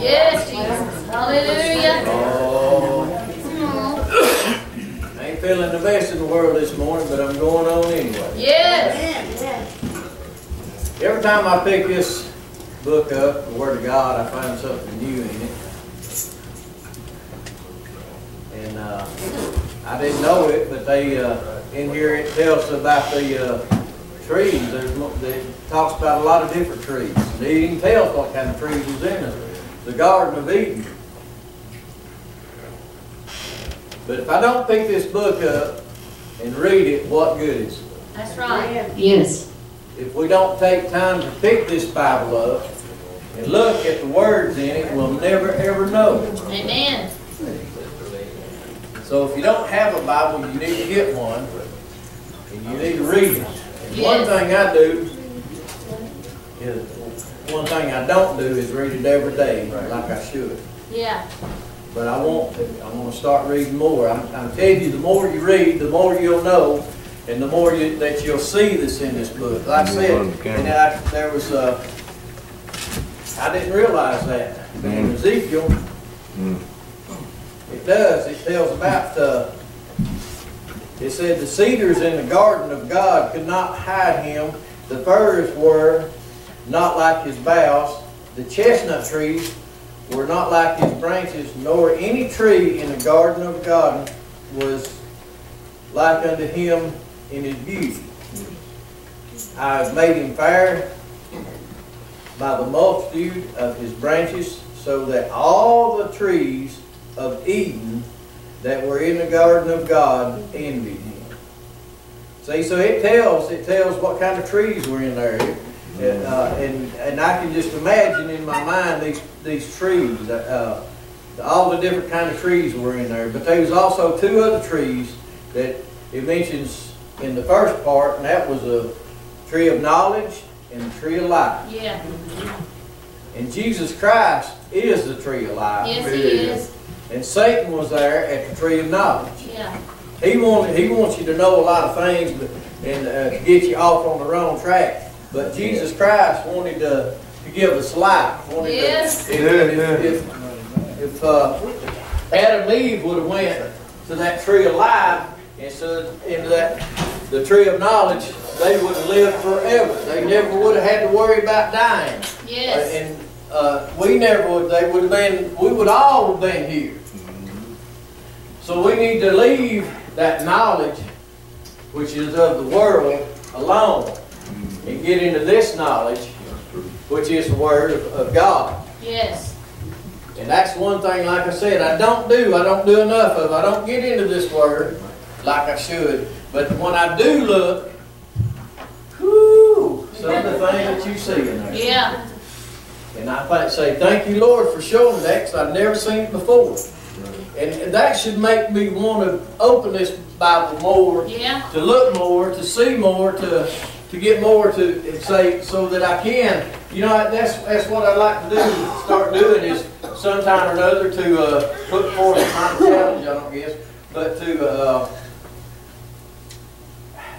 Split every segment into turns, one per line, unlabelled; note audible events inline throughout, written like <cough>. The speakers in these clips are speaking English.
Yes, Jesus. Hallelujah.
Oh, I ain't feeling the best in the world this morning, but I'm going on anyway.
Yes.
Every time I pick this book up, the Word of God, I find something new in it. And uh, I didn't know it, but they uh, in here it tells about the uh, trees. There's it talks about a lot of different trees. It even tells what kind of trees was in it. The Garden of Eden. But if I don't pick this book up and read it, what good is it?
That's right.
Yes.
If we don't take time to pick this Bible up and look at the words in it, we'll never ever know.
Amen.
So if you don't have a Bible, you need to get one and you need to read it. And One thing I do is, one thing I don't do is read it every day like I should.
Yeah.
But I want to. I want to start reading more. I'm, I'm telling you, the more you read, the more you'll know, and the more you, that you'll see that's in this book. Like I said, and I, there was, uh, I didn't realize that. But in Ezekiel, it does. It tells about, uh, it said the cedars in the garden of God could not hide him. The firs were not like his boughs. The chestnut trees were not like his branches, nor any tree in the garden of God was like unto him in his beauty. I have made him fair by the multitude of his branches, so that all the trees of Eden that were in the garden of God envied him. See, so it tells it tells what kind of trees were in there. And, uh, and, and I can just imagine in my mind these, these trees, uh, all the different kind of trees were in there. But there was also two other trees that it mentions in the first part, and that was a tree of knowledge and the tree of life.
Yeah.
And Jesus Christ is the tree of life.
Yes, he is.
And Satan was there at the tree of knowledge.
Yeah.
He wanted, he wants you to know a lot of things but, and uh, to get you off on the wrong track. But Jesus Christ wanted to, to give us life. Wanted
Yes.
To, if, if, if, if uh, Adam and Eve would have went to that tree of life instead of into that the tree of knowledge, they would have lived forever. They never would have had to worry about dying.
Yes.
Uh, and uh, we never would, they would have been, we would all have been here. So we need to leave that knowledge, which is of the world, alone and get into this knowledge, which is the Word of, of God.
Yes.
And that's one thing, like I said, I don't do, I don't do enough of. I don't get into this Word like I should. But when I do look, whoo, some of the things that you see in there.
Yeah.
And I might say, thank you, Lord, for showing that, because I've never seen it before. And that should make me want to open this Bible more,
Yeah.
to look more, to see more, to to get more to say so that I can. You know, that's that's what I'd like to do. Start doing is sometime or another to uh, put forth a challenge. I don't guess, but to uh,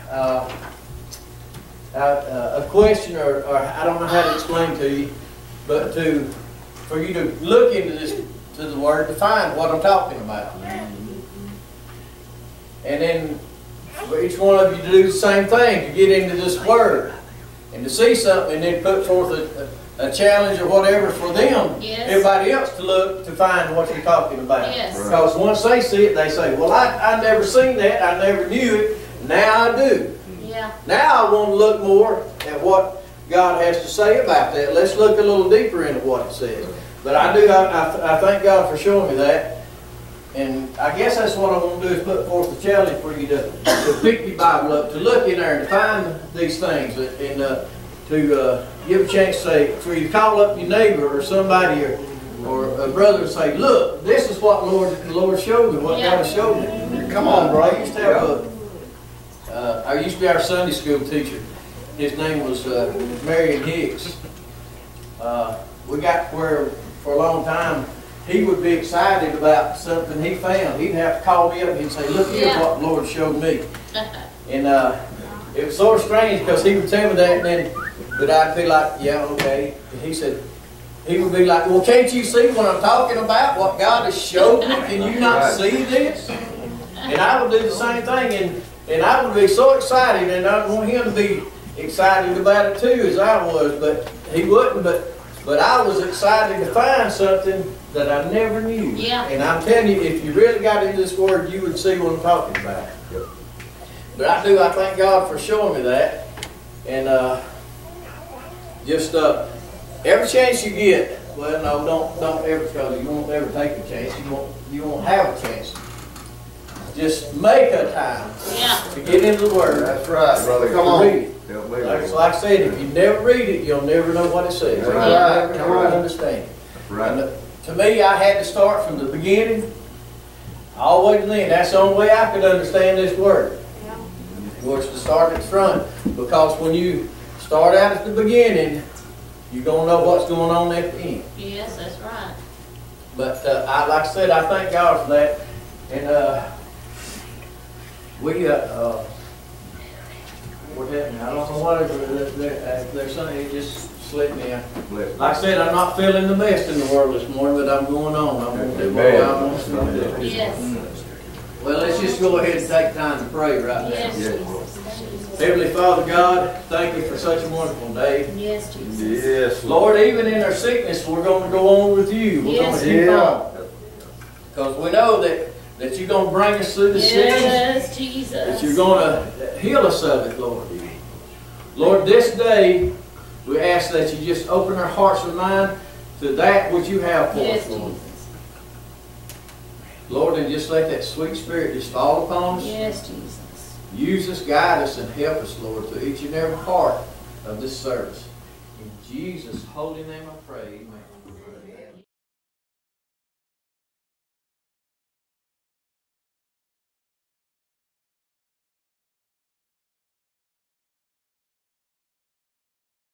uh, uh, a question or, or I don't know how to explain to you, but to for you to look into this to the word to find what I'm talking about, and then for each one of you to do the same thing, to get into this word and to see something and then put forth a, a, a challenge or whatever for them,
Yes.
everybody else to look to find what you're talking about.
Yes. Right.
Because once they see it, they say, well, I, I never seen that, I never knew it, now I do.
Yeah.
Now I want to look more at what God has to say about that. Let's look a little deeper into what it says. But I do, I, I, I thank God for showing me that. And I guess that's what I want to do is put forth a challenge for you to, to pick your Bible up, to look in there and to find these things and uh, to uh, give a chance to say, for you to call up your neighbor or somebody or, or a brother and say, look, this is what Lord, the Lord showed me, what
Yeah.
God has showed me. Come on, bro. I used to have a, uh, I used to be our Sunday school teacher. His name was uh, Marion Hicks. Uh, we got where for a long time he would be excited about something he found. He'd have to call me up and he'd say, "Look here,
Yeah.
what the Lord showed me." <laughs> And uh, it was sort of strange because he would tell me that, and then, but I'd be like, "Yeah, okay." And he said, he would be like, well, can't you see what I'm talking about? What God has showed me? Can you not
Right.
see this? And I would do the same thing, and, and I would be so excited, and I'd want him to be excited about it too, as I was, but he wouldn't, but, but I was excited to find something that I never knew.
Yeah.
And I'm telling you, if you really got into this word, you would see what I'm talking about.
Yep.
But I do, I thank God for showing me that, and, uh, just, uh, every chance you get, well, no, don't, don't ever, because you won't ever take a chance, you won't, you won't have a chance. Just make a time
Yeah.
to get into the Word.
That's right, brother, come
To
on.
read it.
Help
Like,
Lord.
like I said, if you never read it, you'll never know what it says.
That's
You'll
right.
never,
Come
never
on.
understand it.
Right.
And, uh, To me, I had to start from the beginning, all the way to the end. That's the only way I could understand this Word. Was to start at the front, because when you start out at the beginning, you're gonna know what's going on at the end.
Yes, that's right.
But, uh, I, like I said, I thank God for that, and, uh, we, uh, uh, what happened, I don't know what, it was, there's something, it just slipped me.
Bless.
Like I said, I'm not feeling the best in the world this morning, but I'm going on, I'm gonna do what God wants me to do.
Yes.
Well, let's just go ahead and take time to pray right now.
Yes,
Yes.
Jesus.
Heavenly Father God, thank you for such a wonderful day.
Yes, Jesus.
Yes,
Lord, even in our sickness, we're gonna go on with you. We're gonna
Yes.
keep
Yeah.
on. Because we know that, that you're gonna bring us through the sickness,
Yes, Jesus.
that you're gonna heal us of it, Lord. Lord, this day, we ask that you just open our hearts and mind to that which you have for
Yes,
us, Lord.
Jesus.
Lord, and just let that sweet spirit just fall upon us.
Yes, Jesus.
Use us, guide us, and help us, Lord, to each and every part of this service. In Jesus' holy name I pray, amen.